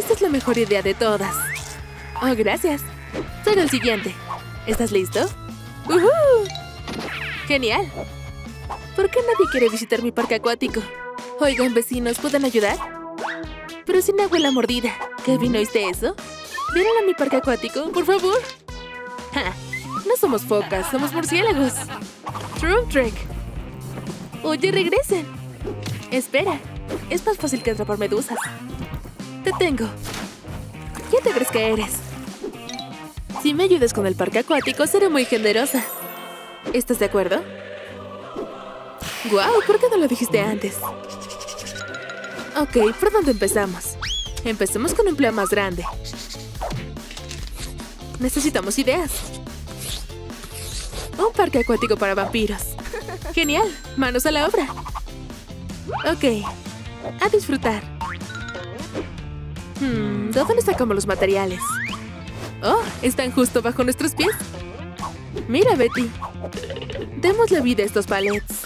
Esta es la mejor idea de todas. Oh, gracias. Soy el siguiente. ¿Estás listo? ¡Uhú! Genial. ¿Por qué nadie quiere visitar mi parque acuático? Oigan, vecinos, ¿pueden ayudar? Pero sin agua la mordida. Kevin, ¿oíste eso? ¿Vieron a mi parque acuático, por favor? Ja, no somos focas, somos murciélagos. True trick. Oye, regresen. Espera, es más fácil que atrapar medusas. Te tengo. ¿Quién te crees que eres? Si me ayudas con el parque acuático, seré muy generosa. ¿Estás de acuerdo? ¡Guau! ¿Por qué no lo dijiste antes? Ok, ¿por dónde empezamos? Empecemos con un plan más grande. Necesitamos ideas. Un parque acuático para vampiros. Genial, manos a la obra. Ok, a disfrutar. Hmm, ¿de dónde sacamos los materiales? Oh, están justo bajo nuestros pies. Mira, Betty. Demos vida a estos palets.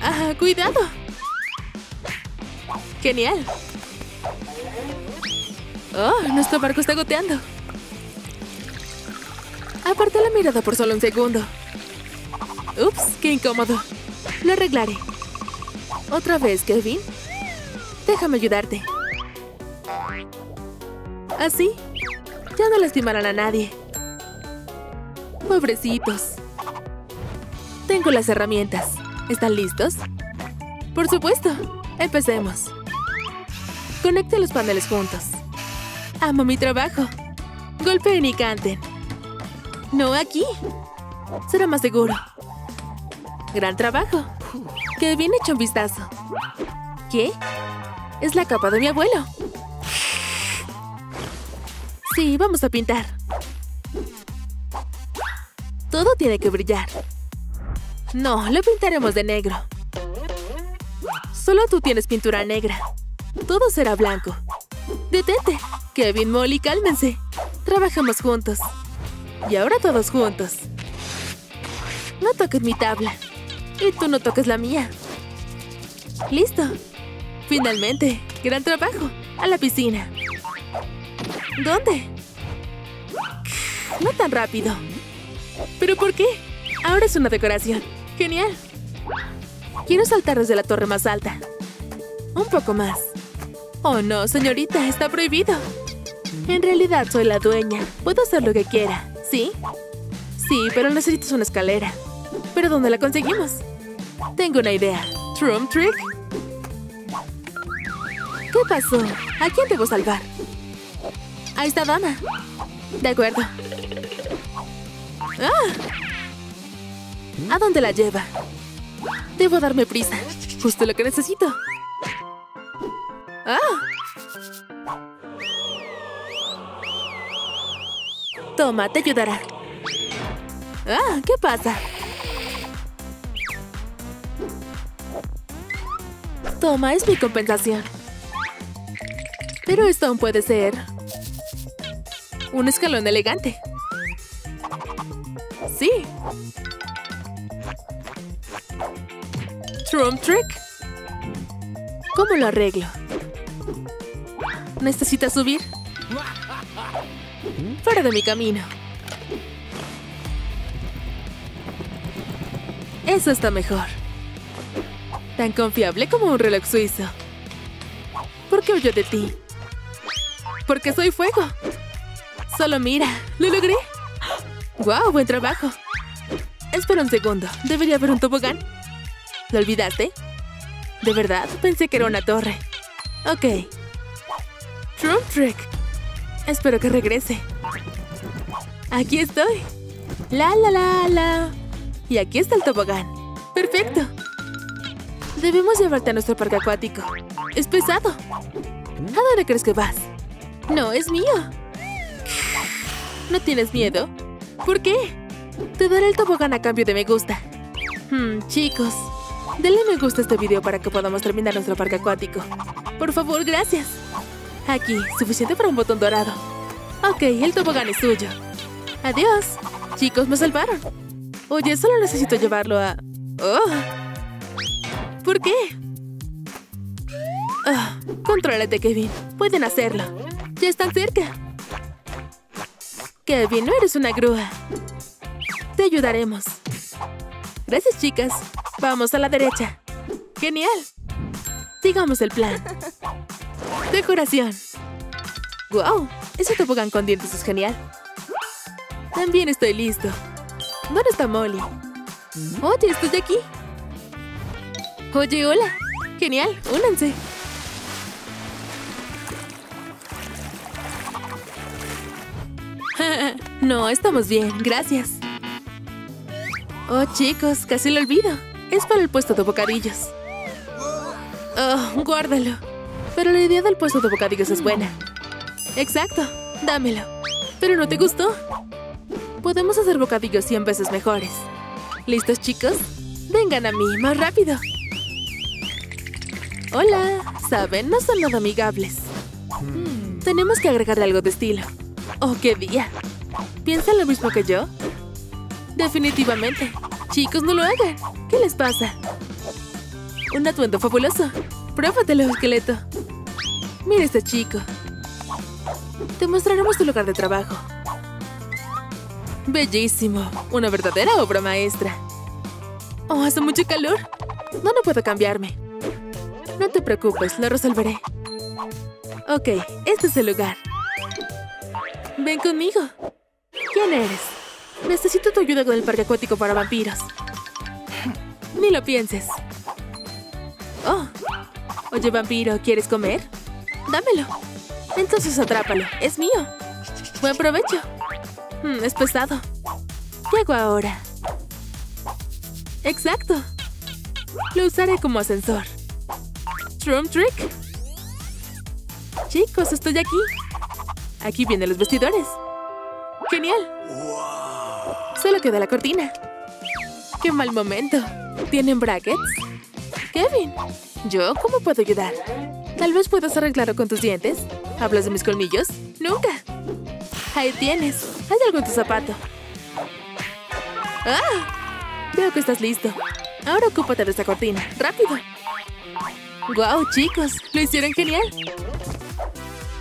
¡Ah, cuidado! ¡Genial! ¡Oh, nuestro barco está goteando! Aparté la mirada por solo un segundo. ¡Ups! ¡Qué incómodo! Lo arreglaré. ¿Otra vez, Kevin? Déjame ayudarte. ¿Así? Ya no lastimarán a nadie. Pobrecitos. Tengo las herramientas. ¿Están listos? Por supuesto. Empecemos. Conecte los paneles juntos. Amo mi trabajo. Golpeen y canten. No aquí. Será más seguro. Gran trabajo. ¡Qué bien hecho un vistazo! ¿Qué? Es la capa de mi abuelo. Sí, vamos a pintar. Todo tiene que brillar. No, lo pintaremos de negro. Solo tú tienes pintura negra. Todo será blanco. Detente. Kevin, Molly, cálmense. Trabajamos juntos. Y ahora todos juntos. No toques mi tabla. Y tú no toques la mía. Listo. Finalmente. Gran trabajo. A la piscina. ¿Dónde? No tan rápido. ¿Pero por qué? Ahora es una decoración. Genial. Quiero saltar desde la torre más alta. Un poco más. Oh no, señorita, está prohibido. En realidad soy la dueña. Puedo hacer lo que quiera, ¿sí? Sí, pero necesitas una escalera. ¿Pero dónde la conseguimos? Tengo una idea. ¿Trum Trick? ¿Qué pasó? ¿A quién debo salvar? A esta dama. De acuerdo. ¡Ah! ¿A dónde la lleva? Debo darme prisa. Justo lo que necesito. ¡Ah! Toma, te ayudará. ¡Ah! ¿Qué pasa? Toma, es mi compensación. Pero esto aún puede ser... Un escalón elegante. Sí. ¿Trump trick? ¿Cómo lo arreglo? ¿Necesitas subir? Fuera de mi camino. Eso está mejor. Tan confiable como un reloj suizo. ¿Por qué huyó de ti? Porque soy fuego. Solo mira, lo logré. ¡Guau! buen trabajo. Espera un segundo, ¿debería haber un tobogán? ¿Lo olvidaste? ¿De verdad? Pensé que era una torre. Ok. Trump Trick. Espero que regrese. Aquí estoy. La la la la. Y aquí está el tobogán. ¡Perfecto! Debemos llevarte a nuestro parque acuático. Es pesado. ¿A dónde crees que vas? No, es mío. ¿No tienes miedo? ¿Por qué? Te daré el tobogán a cambio de me gusta. Hmm, chicos, denle me gusta a este video para que podamos terminar nuestro parque acuático. Por favor, gracias. Aquí, suficiente para un botón dorado. Ok, el tobogán es tuyo. Adiós. Chicos, me salvaron. Oye, solo necesito llevarlo a... Oh. ¿Por qué? Oh, contrólate, Kevin. Pueden hacerlo. Ya están cerca. Kevin, no eres una grúa. Te ayudaremos. Gracias, chicas. Vamos a la derecha. ¡Genial! Sigamos el plan. Decoración. ¡Wow! Ese tobogán con dientes es genial. También estoy listo. ¿Dónde está Molly? Oye, estoy aquí. Oye, hola. Genial, únanse. no, estamos bien, gracias. Oh, chicos, casi lo olvido. Es para el puesto de bocadillos. Oh, guárdalo. Pero la idea del puesto de bocadillos es buena. Exacto, dámelo. ¿Pero no te gustó? Podemos hacer bocadillos 100 veces mejores. ¿Listos, chicos? Vengan a mí, más rápido. Hola, ¿saben? No son nada amigables. Tenemos que agregarle algo de estilo. ¡Oh, qué día! ¿Piensan lo mismo que yo? Definitivamente. Chicos, no lo hagan. ¿Qué les pasa? Un atuendo fabuloso. Pruébatelo, esqueleto. Mira este chico. Te mostraremos tu lugar de trabajo. Bellísimo. Una verdadera obra maestra. Oh, hace mucho calor. No, no puedo cambiarme. No te preocupes, lo resolveré. Ok, este es el lugar. Ven conmigo. ¿Quién eres? Necesito tu ayuda con el parque acuático para vampiros. Ni lo pienses. Oh. Oye, vampiro, ¿quieres comer? Dámelo. Entonces atrápalo. Es mío. Buen provecho. Hmm, es pesado. ¿Qué hago ahora? Exacto. Lo usaré como ascensor. Trump Trick. Chicos, estoy aquí. Aquí vienen los vestidores. ¡Genial! Solo queda la cortina. ¡Qué mal momento! ¿Tienen brackets? Kevin, ¿yo cómo puedo ayudar? Tal vez puedas arreglarlo con tus dientes. ¿Hablas de mis colmillos? ¡Nunca! Ahí tienes. Hay algo en tu zapato. ¡Ah! Veo que estás listo. Ahora ocúpate de esta cortina. ¡Rápido! ¡Guau, chicos! ¡Lo hicieron genial!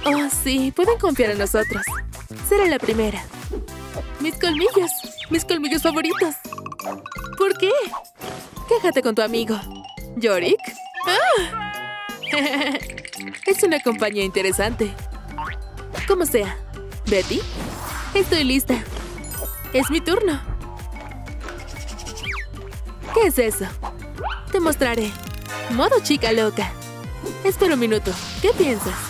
Oh, sí. Pueden confiar en nosotros. Seré la primera. ¡Mis colmillos! ¡Mis colmillos favoritos! ¿Por qué? Quéjate con tu amigo. ¿Yorick? ¡Ah! es una compañía interesante. Como sea. ¿Betty? Estoy lista. Es mi turno. ¿Qué es eso? Te mostraré. Modo chica loca. Espera un minuto. ¿Qué piensas?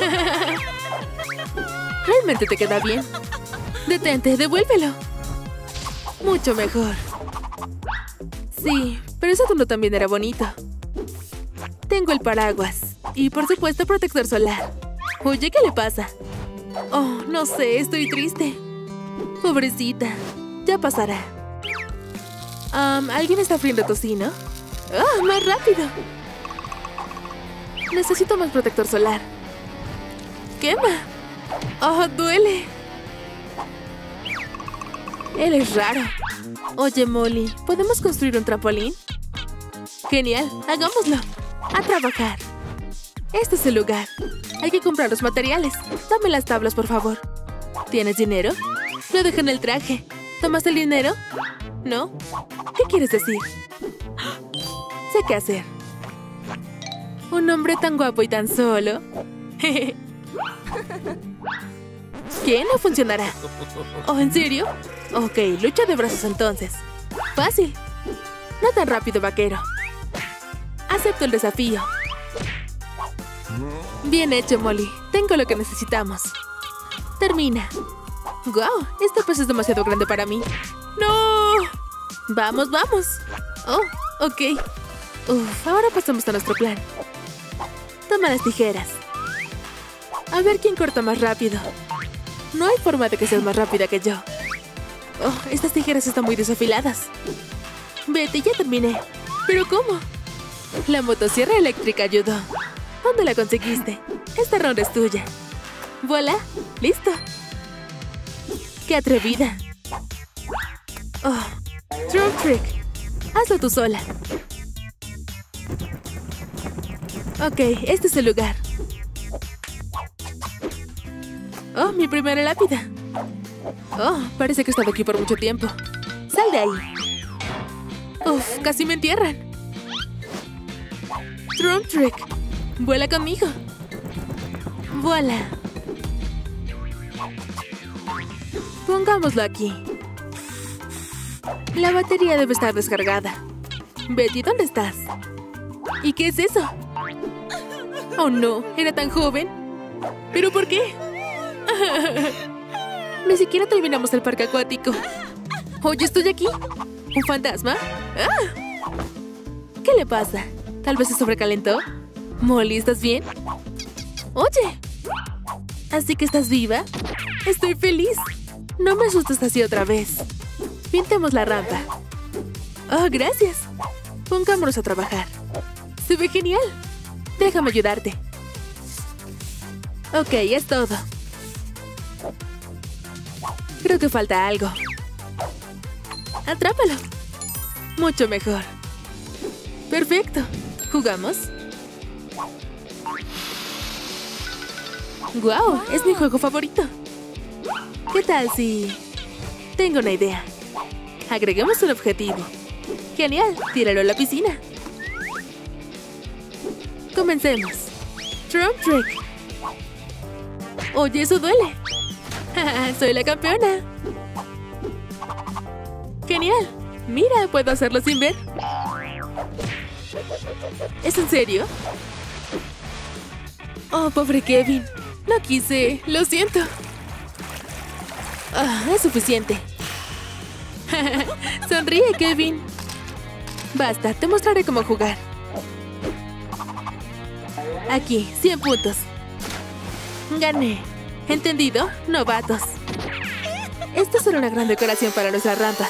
Realmente te queda bien. Detente, devuélvelo. Mucho mejor. Sí, pero ese tono también era bonito. Tengo el paraguas. Y por supuesto protector solar. Oye, ¿qué le pasa? Oh, no sé, estoy triste. Pobrecita. Ya pasará. ¿Alguien está friendo tocino? ¡Ah, más rápido! Necesito más protector solar. ¡Quema! ¡Oh, duele! Él es raro. Oye, Molly, ¿podemos construir un trampolín? Genial, hagámoslo. A trabajar. Este es el lugar. Hay que comprar los materiales. Dame las tablas, por favor. ¿Tienes dinero? Lo dejé en el traje. ¿Tomas el dinero? ¿No? ¿Qué quieres decir? Sé qué hacer. Un hombre tan guapo y tan solo. ¿Qué? No funcionará. ¿Oh, en serio? Ok, lucha de brazos entonces. Fácil. No tan rápido, vaquero. Acepto el desafío. Bien hecho, Molly. Tengo lo que necesitamos. Termina. ¡Guau! Este pez es demasiado grande para mí. ¡No! ¡Vamos, vamos! Oh, ok. Ahora pasamos a nuestro plan. Toma las tijeras. A ver quién corta más rápido. No hay forma de que seas más rápida que yo. Oh, estas tijeras están muy desafiladas. Vete, ya terminé. ¿Pero cómo? La motosierra eléctrica ayudó. ¿Dónde la conseguiste? Esta ronda es tuya. ¡Voilà! ¡Listo! ¡Qué atrevida! Oh, True Trick. Hazlo tú sola. Ok, este es el lugar. Oh, mi primera lápida. Oh, parece que he estado aquí por mucho tiempo. Sal de ahí. Uf, casi me entierran. Trump Trick. Vuela conmigo. Vuela. Pongámoslo aquí. La batería debe estar descargada. Betty, ¿dónde estás? ¿Y qué es eso? Oh no, era tan joven. ¿Pero por qué? Ni siquiera terminamos el parque acuático. Oye, estoy aquí. ¿Un fantasma? ¡Ah! ¿Qué le pasa? ¿Tal vez se sobrecalentó? Molly, ¿estás bien? Oye. ¿Así que estás viva? Estoy feliz. No me asustes así otra vez. Pintemos la rampa. Oh, gracias. Pongámonos a trabajar. Se ve genial. Déjame ayudarte. Ok, es todo. Creo que falta algo. Atrápalo. Mucho mejor. Perfecto. ¿Jugamos? ¡Guau! Es mi juego favorito. ¿Qué tal si...? Tengo una idea. Agreguemos un objetivo. Genial, tíralo a la piscina. Comencemos. Trump Trick. Oye, eso duele. Soy la campeona. Genial. Mira, puedo hacerlo sin ver. ¿Es en serio? Oh, pobre Kevin. No quise. Lo siento. Ah, es suficiente. Sonríe, Kevin. Basta, te mostraré cómo jugar. Aquí, 100 puntos. Gané. ¿Entendido? Novatos. Esta será una gran decoración para nuestra rampa.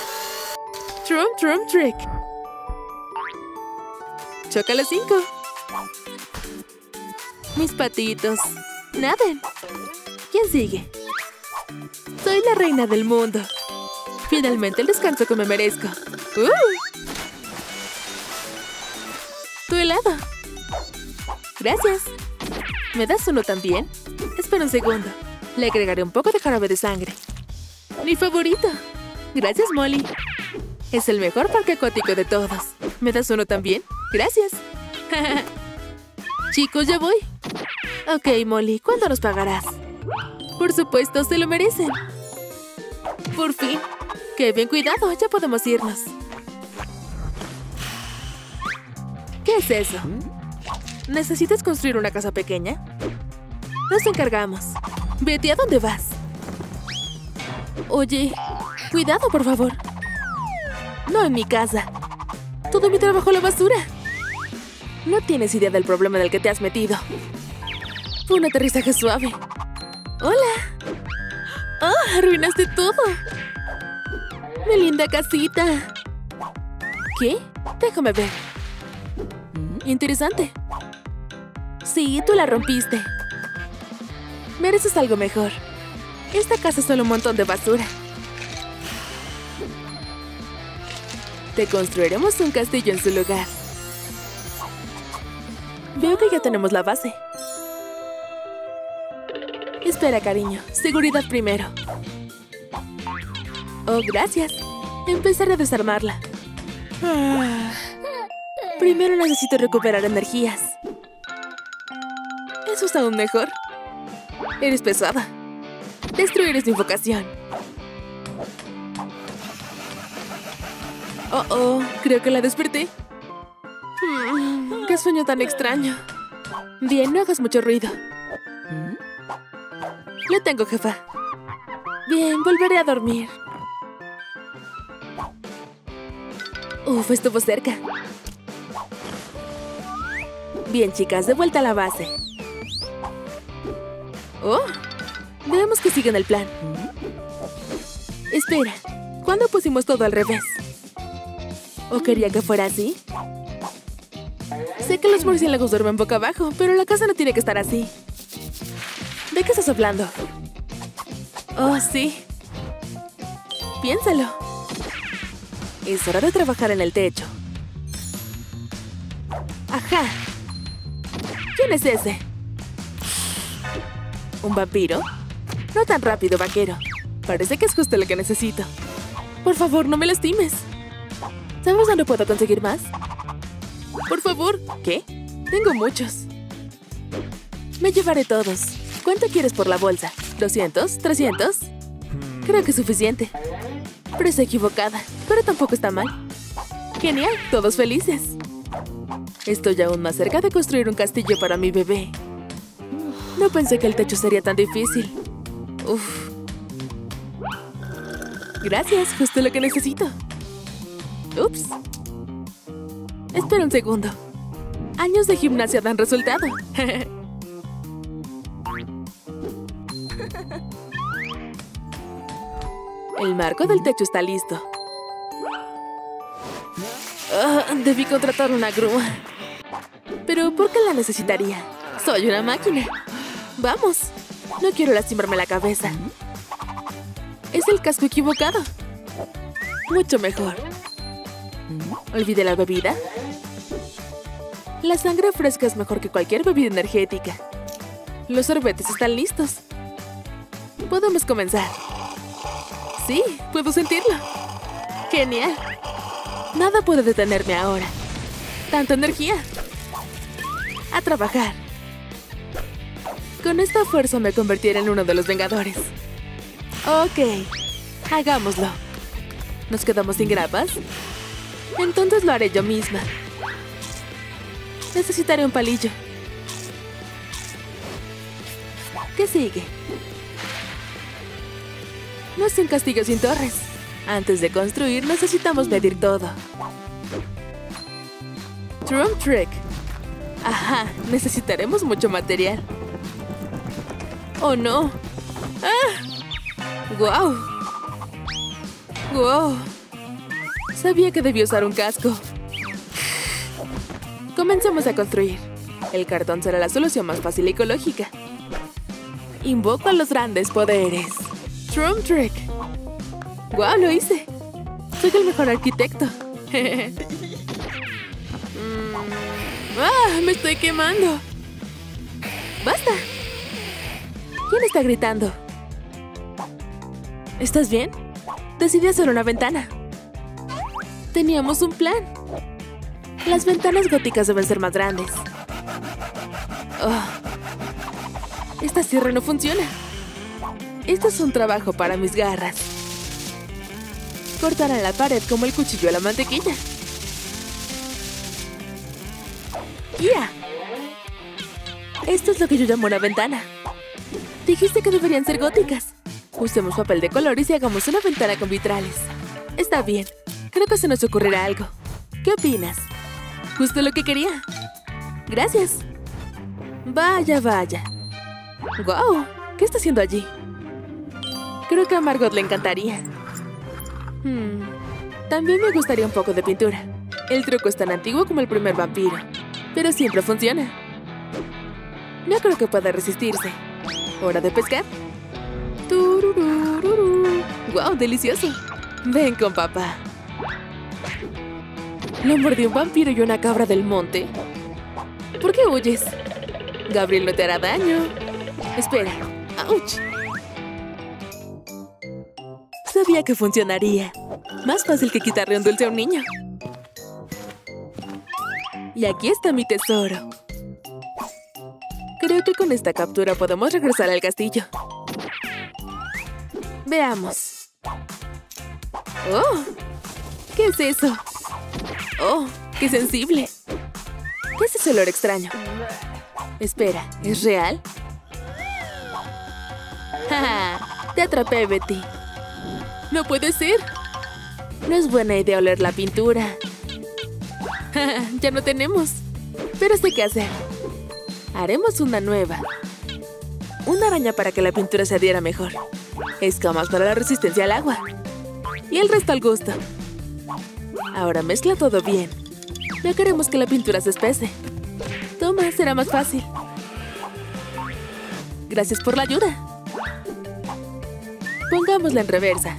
Trump, Trump, Trick. Choca los cinco. Mis patitos. Naden. ¿Quién sigue? Soy la reina del mundo. Finalmente el descanso que me merezco. ¡Uh! Tu helado. Gracias. ¿Me das uno también? Espera un segundo. Le agregaré un poco de jarabe de sangre. Mi favorito. Gracias, Molly. Es el mejor parque acuático de todos. ¿Me das uno también? Gracias. Chicos, ya voy. Ok, Molly, ¿cuándo nos pagarás? Por supuesto, se lo merecen. Por fin. Qué bien cuidado, ya podemos irnos. ¿Qué es eso? ¿Necesitas construir una casa pequeña? Nos encargamos. Vete, ¿a dónde vas? Oye, cuidado, por favor. No en mi casa. Todo mi trabajo a la basura. No tienes idea del problema del que te has metido. Fue un aterrizaje suave. ¡Hola! ¡Oh, arruinaste todo! ¡Mi linda casita! ¿Qué? Déjame ver. Interesante. Sí, tú la rompiste. Mereces algo mejor. Esta casa es solo un montón de basura. Te construiremos un castillo en su lugar. Veo que ya tenemos la base. Espera, cariño. Seguridad primero. Oh, gracias. Empezaré a desarmarla. Primero necesito recuperar energías. Eso es aún mejor. Eres pesada. Destruir es mi vocación. Oh, oh, creo que la desperté. Mm, qué sueño tan extraño. Bien, no hagas mucho ruido. Lo tengo, jefa. Bien, volveré a dormir. Uf, estuvo cerca. Bien, chicas, de vuelta a la base. Oh, veamos que siguen el plan. Espera, ¿cuándo pusimos todo al revés? ¿O quería que fuera así? Sé que los murciélagos duermen boca abajo, pero la casa no tiene que estar así. ¿De qué estás hablando? Oh, sí. Piénsalo. Es hora de trabajar en el techo. Ajá. ¿Quién es ese? ¿Un vampiro? No tan rápido, vaquero. Parece que es justo lo que necesito. Por favor, no me lastimes. ¿Sabes dónde puedo conseguir más? Por favor. ¿Qué? Tengo muchos. Me llevaré todos. ¿Cuánto quieres por la bolsa? ¿200? ¿300? Creo que es suficiente. Pero equivocada. Pero tampoco está mal. Genial, todos felices. Estoy aún más cerca de construir un castillo para mi bebé. No pensé que el techo sería tan difícil. Uf. Gracias, justo lo que necesito. Ups. Espera un segundo. Años de gimnasia dan resultado. El marco del techo está listo. Ah, debí contratar una grúa. Pero ¿por qué la necesitaría? Soy una máquina. Vamos. No quiero lastimarme la cabeza. Es el casco equivocado. Mucho mejor. ¿Olvidé la bebida? La sangre fresca es mejor que cualquier bebida energética. Los sorbetes están listos. Podemos comenzar. Sí, puedo sentirlo. Genial. Nada puede detenerme ahora. Tanta energía. A trabajar. Con esta fuerza me convertiré en uno de los Vengadores. Ok, hagámoslo. ¿Nos quedamos sin grapas? Entonces lo haré yo misma. Necesitaré un palillo. ¿Qué sigue? No es un castillo sin torres. Antes de construir, necesitamos medir todo. Drum Trick. Ajá, necesitaremos mucho material. ¡Oh, no! ¡Ah! ¡Guau! ¡Guau! Sabía que debía usar un casco. Comencemos a construir. El cartón será la solución más fácil y ecológica. Invoco a los grandes poderes. Drum Trick. ¡Guau! Lo hice. Soy el mejor arquitecto. Mm. ¡Ah! ¡Me estoy quemando! ¡Basta! ¿Quién está gritando? ¿Estás bien? Decidí hacer una ventana. Teníamos un plan. Las ventanas góticas deben ser más grandes. Oh. Esta sierra no funciona. Esto es un trabajo para mis garras. Cortarán la pared como el cuchillo a la mantequilla. ¡Ya! Esto es lo que yo llamo una ventana. Dijiste que deberían ser góticas. Usemos papel de colores y hagamos una ventana con vitrales. Está bien. Creo que se nos ocurrirá algo. ¿Qué opinas? Justo lo que quería. Gracias. Vaya, vaya. ¡Guau! ¿Qué está haciendo allí? Creo que a Margot le encantaría. Hmm. También me gustaría un poco de pintura. El truco es tan antiguo como el primer vampiro. Pero siempre funciona. No creo que pueda resistirse. ¿Hora de pescar? ¡Guau, delicioso! Ven con papá. ¿Lo mordió un vampiro y una cabra del monte? ¿Por qué huyes? Gabriel no te hará daño. Espera. ¡Auch! Sabía que funcionaría. Más fácil que quitarle un dulce a un niño. Y aquí está mi tesoro. Creo que con esta captura podemos regresar al castillo. Veamos. ¡Oh! ¿Qué es eso? ¡Oh! ¡Qué sensible! ¿Qué es ese olor extraño? Espera, ¿es real? ¡Ja! Te atrapé, Betty. ¡No puede ser! No es buena idea oler la pintura. ya no tenemos. Pero sé qué hacer. Haremos una nueva. Una araña para que la pintura se adhiera mejor. Escamas para la resistencia al agua. Y el resto al gusto. Ahora mezcla todo bien. No queremos que la pintura se espese. Toma, será más fácil. Gracias por la ayuda. Pongámosla en reversa.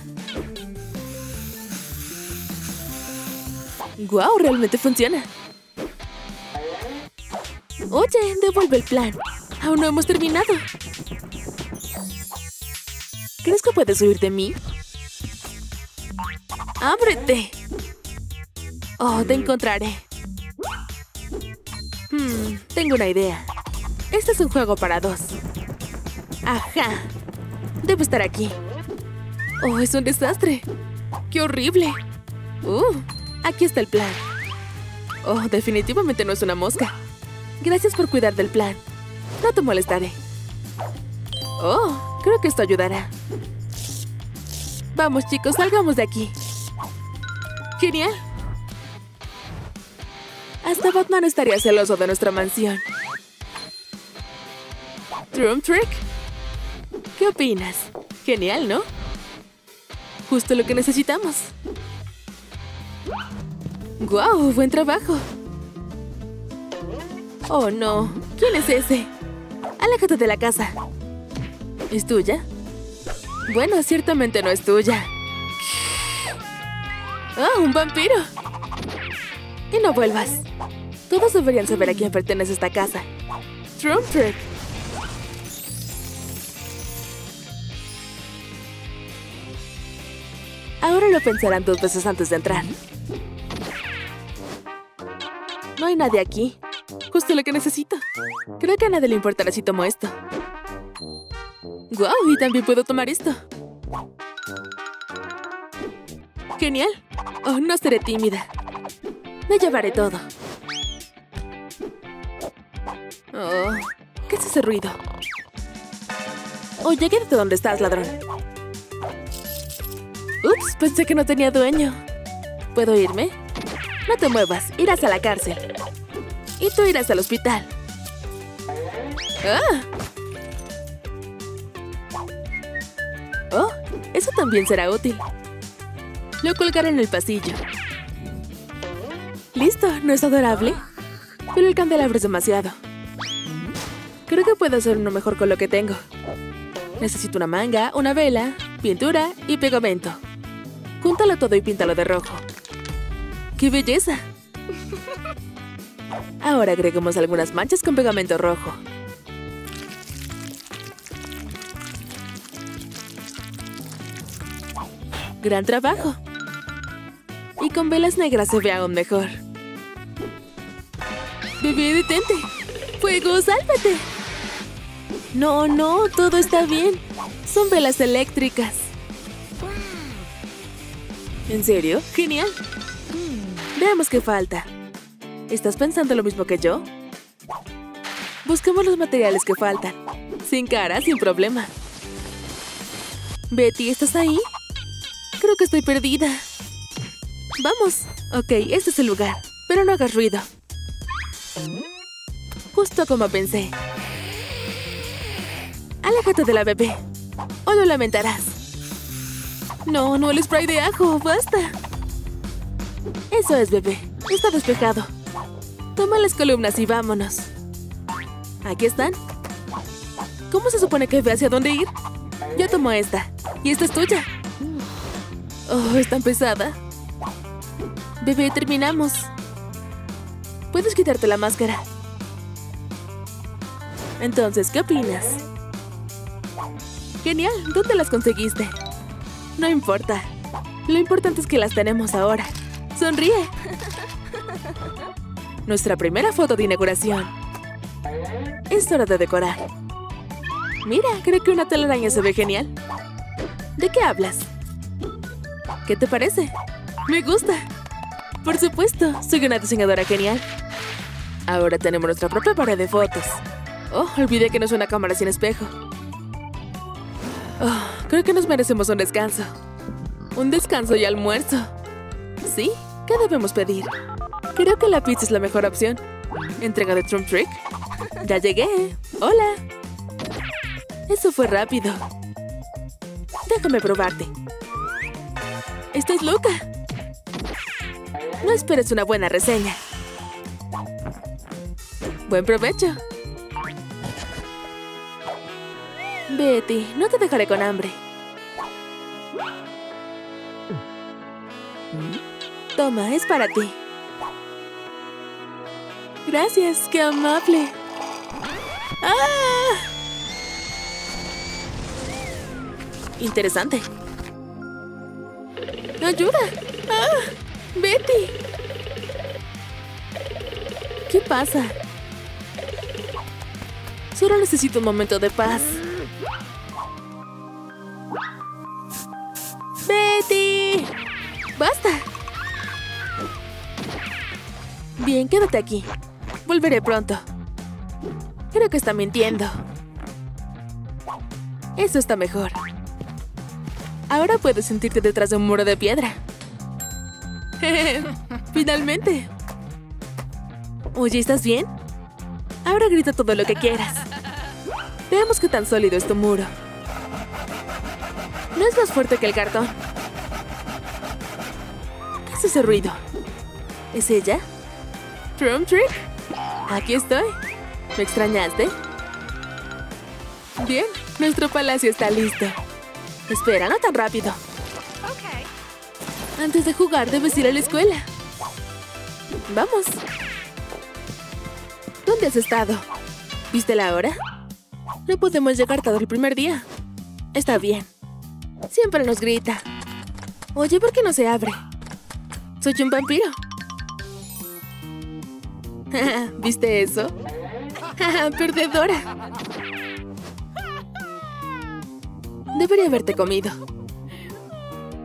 ¡Guau! Realmente funciona. Oye, devuelve el plan. Aún no hemos terminado. ¿Crees que puedes huir de mí? ¡Ábrete! Oh, te encontraré. Hmm, tengo una idea. Este es un juego para dos. Ajá. Debo estar aquí. Oh, es un desastre. ¡Qué horrible! Uh, aquí está el plan. Oh, definitivamente no es una mosca. Gracias por cuidar del plan. No te molestaré. Oh, creo que esto ayudará. Vamos, chicos, salgamos de aquí. Genial. Hasta Batman estaría celoso de nuestra mansión. ¿Drum Trick? ¿Qué opinas? Genial, ¿no? Justo lo que necesitamos. ¡Guau! ¡Buen trabajo! Oh, no. ¿Quién es ese? Aléjate de la casa. ¿Es tuya? Bueno, ciertamente no es tuya. ¡Oh, un vampiro! Y no vuelvas. Todos deberían saber a quién pertenece esta casa. Trump Trick. Ahora lo pensarán dos veces antes de entrar. No hay nadie aquí. Justo lo que necesito. Creo que a nadie le importará si tomo esto. ¡Guau! y también puedo tomar esto. ¡Genial! Oh, no seré tímida. Me llevaré todo. Oh, ¿qué es ese ruido? Oh, llegué de dónde estás, ladrón. Ups, pensé que no tenía dueño. ¿Puedo irme? No te muevas, irás a la cárcel. Y tú irás al hospital. ¡Ah! Oh, eso también será útil. Lo colgaré en el pasillo. Listo, ¿no es adorable? Pero el candelabro es demasiado. Creo que puedo hacer uno mejor con lo que tengo. Necesito una manga, una vela, pintura y pegamento. Júntalo todo y píntalo de rojo. ¡Qué belleza! Ahora agreguemos algunas manchas con pegamento rojo. ¡Gran trabajo! Y con velas negras se ve aún mejor. ¡Bebé, detente! ¡Fuego, sálvate! No, no, todo está bien. Son velas eléctricas. ¿En serio? ¡Genial! Veamos qué falta. ¿Estás pensando lo mismo que yo? Busquemos los materiales que faltan. Sin cara, sin problema. Betty, ¿estás ahí? Creo que estoy perdida. Vamos. Ok, este es el lugar. Pero no hagas ruido. Justo como pensé. Aléjate de la bebé. O lo lamentarás. No, no el spray de ajo. ¡Basta! Eso es, bebé. Está despejado. Toma las columnas y vámonos. Aquí están. ¿Cómo se supone que ve hacia dónde ir? Yo tomo esta. Y esta es tuya. Oh, es tan pesada. Bebé, terminamos. Puedes quitarte la máscara. Entonces, ¿qué opinas? Genial, ¿dónde las conseguiste? No importa. Lo importante es que las tenemos ahora. ¡Sonríe! Nuestra primera foto de inauguración. Es hora de decorar. Mira, creo que una telaraña se ve genial. ¿De qué hablas? ¿Qué te parece? Me gusta. Por supuesto, soy una diseñadora genial. Ahora tenemos nuestra propia pared de fotos. Oh, olvidé que no es una cámara sin espejo. Oh, creo que nos merecemos un descanso. Un descanso y almuerzo. ¿Sí? ¿Qué debemos pedir? Creo que la pizza es la mejor opción. ¿Entrega de Trump Trick? Ya llegué. ¡Hola! Eso fue rápido. Déjame probarte. ¡Estás loca! No esperes una buena reseña. Buen provecho. Betty, no te dejaré con hambre. Toma, es para ti. Gracias, qué amable. ¡Ah! Interesante. ¡Ayuda! ¡Ah! ¡Betty! ¿Qué pasa? Solo necesito un momento de paz. ¡Betty! ¡Basta! Bien, quédate aquí. Volveré pronto. Creo que está mintiendo. Eso está mejor. Ahora puedes sentirte detrás de un muro de piedra. Finalmente. Oye, ¿estás bien? Ahora grita todo lo que quieras. Veamos qué tan sólido es tu muro. No es más fuerte que el cartón. ¿Qué es ese ruido? ¿Es ella? ¿Trump Trick? Aquí estoy. ¿Me extrañaste? Bien, nuestro palacio está listo. Espera, no tan rápido. Antes de jugar debes ir a la escuela. Vamos. ¿Dónde has estado? ¿Viste la hora? No podemos llegar todo el primer día. Está bien. Siempre nos grita. Oye, ¿por qué no se abre? Soy un vampiro. ¿Viste eso? ¡Perdedora! Debería haberte comido.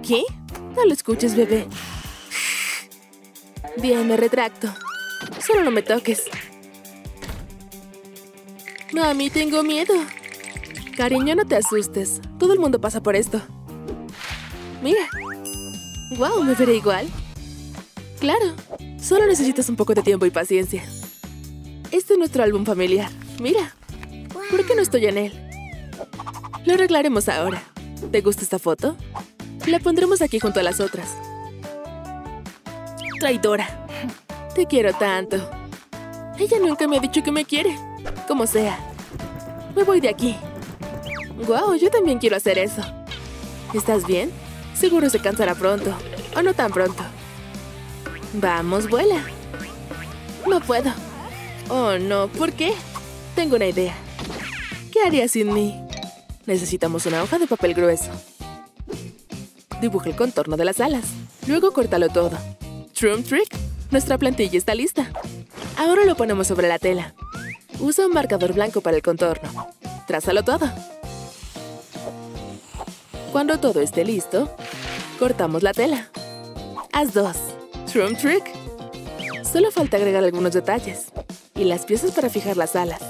¿Qué? No lo escuches, bebé. Bien, me retracto. Solo no me toques. Mami, tengo miedo. Cariño, no te asustes. Todo el mundo pasa por esto. Mira. Wow, me veré igual. Claro. Solo necesitas un poco de tiempo y paciencia. Este es nuestro álbum familiar. Mira. ¿Por qué no estoy en él? Lo arreglaremos ahora. ¿Te gusta esta foto? La pondremos aquí junto a las otras. Traidora. Te quiero tanto. Ella nunca me ha dicho que me quiere. Como sea. Me voy de aquí. Guau, yo también quiero hacer eso. ¿Estás bien? Seguro se cansará pronto. O no tan pronto. Vamos, vuela. No puedo. Oh, no. ¿Por qué? Tengo una idea. ¿Qué haría sin mí? Necesitamos una hoja de papel grueso. Dibuja el contorno de las alas. Luego córtalo todo. Trump Trick. Nuestra plantilla está lista. Ahora lo ponemos sobre la tela. Usa un marcador blanco para el contorno. Trázalo todo. Cuando todo esté listo, cortamos la tela. Haz dos. Trump Trick. Solo falta agregar algunos detalles. Y las piezas para fijar las alas.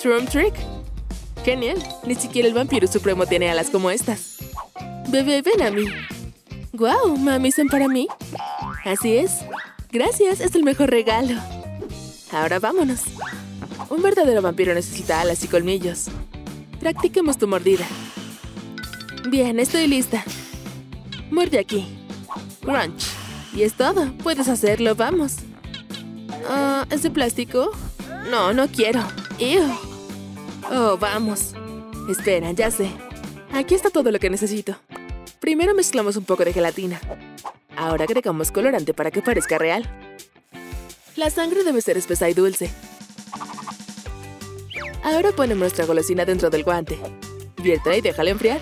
Trump Trick. Genial. Ni siquiera el vampiro supremo tiene alas como estas. Bebé, ven a mí. ¡Guau! ¿Mami son para mí? Así es. Gracias, es el mejor regalo. Ahora vámonos. Un verdadero vampiro necesita alas y colmillos. Practiquemos tu mordida. Bien, estoy lista. Muerde aquí. Crunch. Y es todo. Puedes hacerlo, vamos. Ah, ¿Es de plástico? No, no quiero. Ew. Oh, vamos. Espera, ya sé. Aquí está todo lo que necesito. Primero mezclamos un poco de gelatina. Ahora agregamos colorante para que parezca real. La sangre debe ser espesa y dulce. Ahora ponemos nuestra golosina dentro del guante. Viértela y déjala enfriar.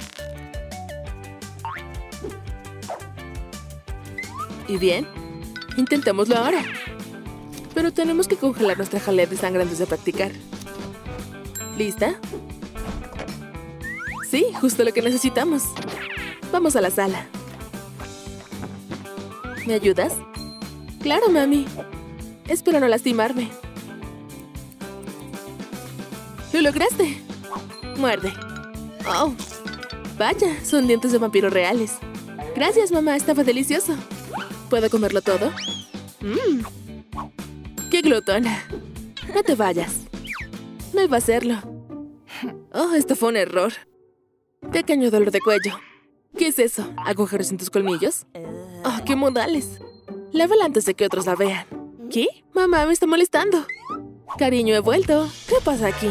¿Y bien? Intentémoslo ahora. Pero tenemos que congelar nuestra jalea de sangre antes de practicar. ¿Lista? Sí, justo lo que necesitamos. Vamos a la sala. ¿Me ayudas? Claro, mami. Espero no lastimarme. ¡Lo lograste! Muerde. ¡Oh! Vaya, son dientes de vampiro reales. Gracias, mamá. Estaba delicioso. ¿Puedo comerlo todo? ¡Mmm! ¡Qué glotona! No te vayas. No iba a hacerlo. Oh, esto fue un error. Pequeño dolor de cuello. ¿Qué es eso? ¿Agujeros en tus colmillos? ¡Oh, qué modales! Lávala antes de que otros la vean. ¿Qué? Mamá, me está molestando. Cariño, he vuelto. ¿Qué pasa aquí?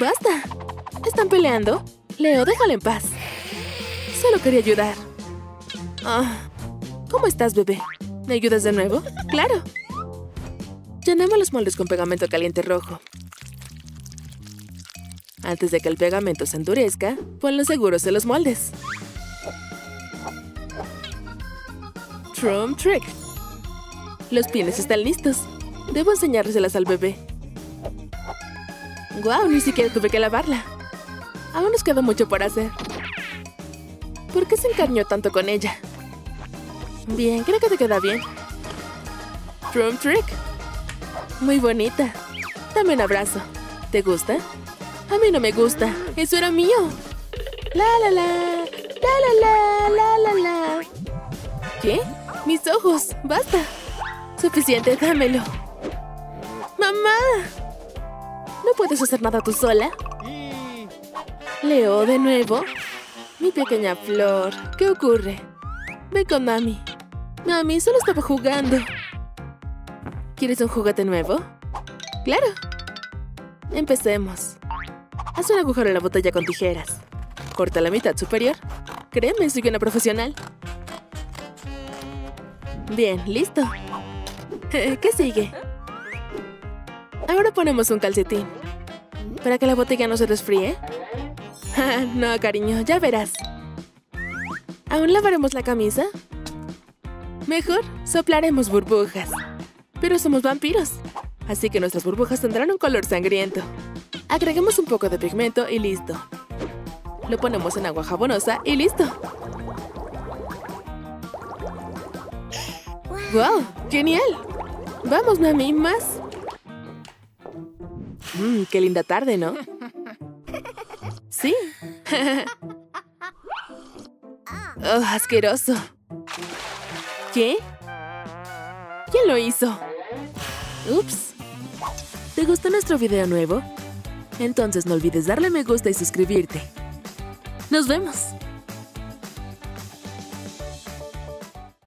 ¡Basta! ¿Están peleando? Leo, déjala en paz. Solo quería ayudar. Ah, ¿Cómo estás, bebé? ¿Me ayudas de nuevo? ¡Claro! Llenamos los moldes con pegamento caliente rojo. Antes de que el pegamento se endurezca, ponlos seguros en los moldes. Trump Trick. Los pines están listos. Debo enseñárselas al bebé. ¡Guau! Ni siquiera tuve que lavarla. Aún nos queda mucho por hacer. ¿Por qué se encariñó tanto con ella? Bien, creo que te queda bien. Trump Trick. Muy bonita. Dame un abrazo. ¿Te gusta? A mí no me gusta. Eso era mío. La la la. La la la. La la la. ¿Qué? Mis ojos. Basta. Suficiente, dámelo. ¡Mamá! ¿No puedes hacer nada tú sola? Leo, de nuevo. Mi pequeña flor. ¿Qué ocurre? Ve con mami. Mami, solo estaba jugando. ¿Quieres un juguete nuevo? ¡Claro! Empecemos. Haz un agujero en la botella con tijeras. Corta la mitad superior. Créeme, soy una profesional. Bien, listo. ¿Qué sigue? Ahora ponemos un calcetín. ¿Para que la botella no se desfríe? no, cariño, ya verás. ¿Aún lavaremos la camisa? Mejor, soplaremos burbujas. Pero somos vampiros, así que nuestras burbujas tendrán un color sangriento. Agreguemos un poco de pigmento y listo. Lo ponemos en agua jabonosa y listo. ¡Wow! ¡Genial! ¡Vamos, Nami! ¡Más! Mmm, qué linda tarde, ¿no? Sí. oh, asqueroso. ¿Qué? ¿Quién lo hizo? Ups. ¿Te gustó nuestro video nuevo? Entonces no olvides darle me gusta y suscribirte. ¡Nos vemos!